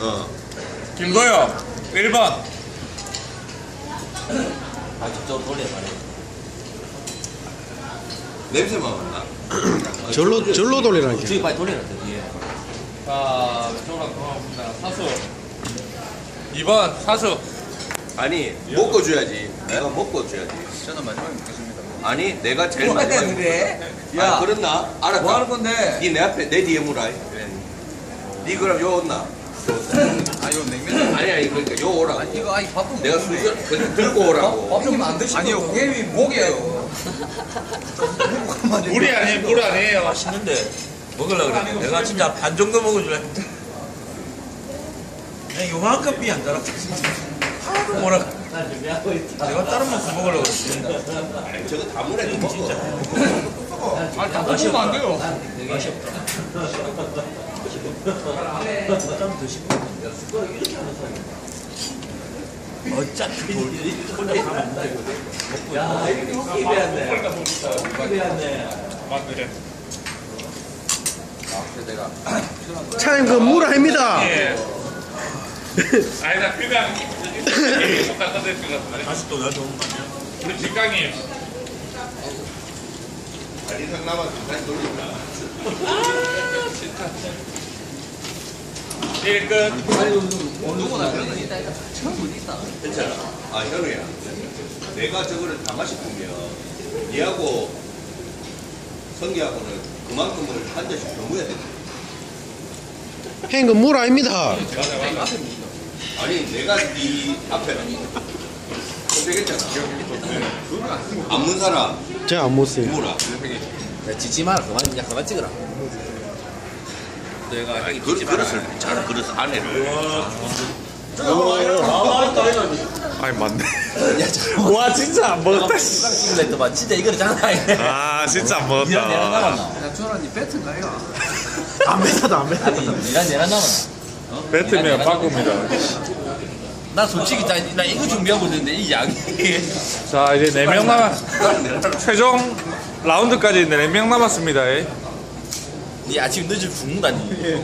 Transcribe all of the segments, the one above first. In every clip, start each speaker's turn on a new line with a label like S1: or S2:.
S1: 어.
S2: 김도영 1번
S3: 아 저쪽 돌려 말해.
S1: 냄새만 맡나?
S4: 절로 절로 돌리라니까.
S3: 저기 빨리 돌려라 뒤에.
S2: 자 왼쪽으로 돌아갑니다 사수 2번 사수
S1: 아니 먹고 줘야지. 내가 먹고 줘야지.
S5: 저는 마지막에 먹겠습니다.
S1: 아니 내가 제일
S3: 뭐야
S1: 마지막에.
S3: 그래?
S1: 야
S3: 야,
S1: 그랬나? 알았다.
S3: 뭐 하는 건데?
S1: 니 내 앞에 내 뒤에 물어. 니 그럼 요 온나?
S5: 아 이거 냉면
S1: 아니 아니 그러니까 요 오라고.
S5: 이거 아니 바쁜
S1: 내가 순서 그 들고 오라고.
S3: 밥좀 드시고
S5: 아니요.
S3: 고개위 목이에요.
S2: 물이 아니에요 물 아니에요
S3: 맛있는데 먹으려고 그래. 내가 진짜 반 정도 먹어줄래. 야, 요만큼 비안 달았다 진짜. 하나도 뭐라. 내가 다른 만큼 먹으려고.
S1: 아니, 저거 다 물에 좀 먹어.
S2: 아니 다 먹으면 안 돼요
S3: 맛이 없다. 좀 드시고. 어차피 돌리 하면 안 되고. 야, 이거 입에 안 돼. 입에 안 돼.
S2: 맞네
S4: 차장님 그물 아닙니다.
S2: 예 아니 나 그냥 같은데
S3: 다시 또 나도 오는 거 아니야?
S2: 우리 직강님
S1: 이상 남았어. 다시 돌린다.
S2: 1끝
S5: 누구나 그런 거 있다. 처음 있다.
S1: 괜찮아. 아 현우야. 내가 저거를 다 마시면 얘하고 성기하고는 그만큼을 한 잔씩 더 먹어야 돼.
S4: 형님 그물 아닙니다.
S1: 아니 내가 네 앞에 안 되겠잖아. 안문 사람
S4: 제가 안 먹었어요.
S1: 물아.
S3: 야, 지지 마라. 그만, 야, 그만 찍어라. 내가
S1: 아니 그 그릇을 잘 그릇 안에를.
S2: 아니 맞네. 와 진짜 안 먹었다
S3: 찍을래 했더만. 진짜 이거는 장난 아니네.
S2: 아 진짜 안
S3: 니랑 내랑
S2: 먹었다
S3: 남았나?
S5: 야 저런 니 배트인가 이거?
S4: 안 뱉어도 안 뱉어.
S3: 아니, 니랑 내랑 남았나?
S2: 뱉으면 바꿉니다
S3: 나 솔직히 나, 나 이거 준비하고 있는데 이 양이
S2: 자 이제 4명 남았 최종 라운드까지 4명 남았습니다 예.
S3: 니 아침 늦을 죽는다 니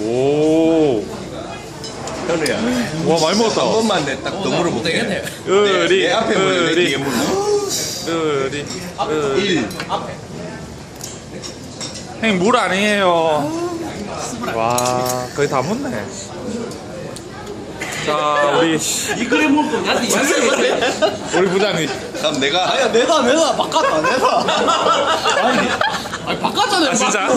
S2: 오.
S1: 현우야.
S2: 와 많이 먹었다.
S1: 한 번만 내딱
S3: 어,
S1: 더 물어볼게.
S3: 되겠네
S2: 으리,
S1: 내 앞에 물어 내 뒤에
S2: 으리,
S1: 물어.
S2: 으리, 으리.
S1: 1.
S2: 형님 물 아니에요. 와 거의 다 묻네. 자 우리
S3: 이 그래 먹고 나한테 이야기해
S2: 우리 부장님.
S1: 그럼 내가
S4: 내가 내가 바꿨다 내가.
S3: 아니 아니 바꿨잖아요
S2: 아 진짜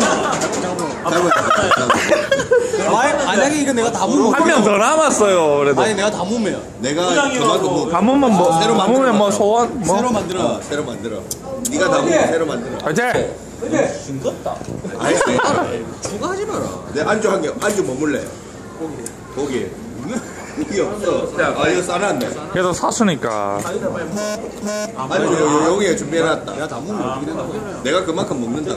S4: 만약에 이거 내가 다 묻으면
S2: 한명 더 남았어요. 그래도
S4: 내가 다 묻으면
S1: 내가 그만큼
S2: 뭐한 번만 뭐
S1: 새로
S2: 남으면 뭐
S1: 만들어
S2: 소원 뭐.
S1: 만들어. 새로 만들어. 네가 다 먹고 새로 만들어.
S2: 화이팅.
S3: 싱겁다
S1: 아니 아니.
S3: 추가하지 마라
S1: 내 안주 한 개, 안주 뭐 물래? 고기. 고기. 고기 없어. 아, 이거 싸놨네.
S2: 그래도 사수니까.
S1: 안주 요- 여기에 준비해놨다. 내가 다 먹으면 어떻게 된다고? 내가 그만큼 먹는다.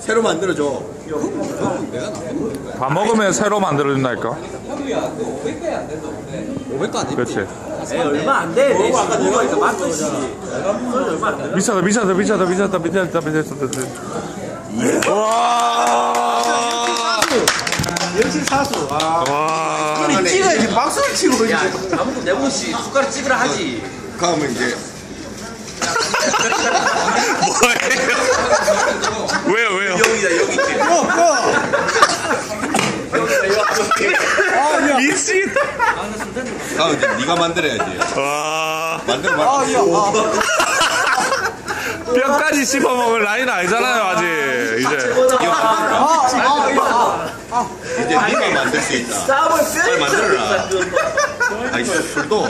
S1: 새로 만들어줘. 내가 나 먹는 거야.
S2: 다 먹으면 새로 만들어준다니까.
S4: 500도 안 돼.
S2: 그렇지.
S3: 얼마 안 돼 내 친구가 있어 맞듯이
S2: 미쳤다 미쳤다 미쳤다 미쳤다 미쳤다 미쳤다. 와.
S4: 역시 사수. 아.
S2: 와.
S4: 찍어야지 박수를 치고
S3: 야 아무도 내보시 숟가락 찍으라 하지
S1: 그러면 이제
S2: 뭐예요? 왜요 왜요?
S1: 여기다 여기 있지.
S2: 미친.
S1: 그러면 이제 네가 만들어야지.
S2: 와.
S1: 만들어 봐.
S2: 뼈까지 씹어 먹을 라인 아니잖아요 아직 이제.
S1: 이 제 네가 만들 수 있다.
S3: 땀을
S1: 빨리 만들어라. 아이 술도